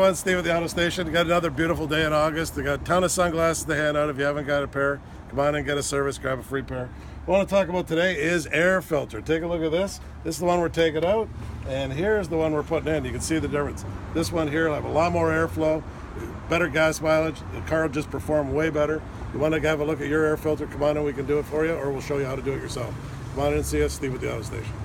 everyone, Steve at the Auto Station. Got another beautiful day in August. We got a ton of sunglasses to hand out. If you haven't got a pair, come on and get a service, grab a free pair. What I want to talk about today is air filter. Take a look at this. This is the one we're taking out, and here's the one we're putting in. You can see the difference. This one here will have a lot more airflow, better gas mileage. The car will just perform way better. You want to have a look at your air filter, come on in, we can do it for you, or we'll show you how to do it yourself. Come on in and see us, Steve at the Auto Station.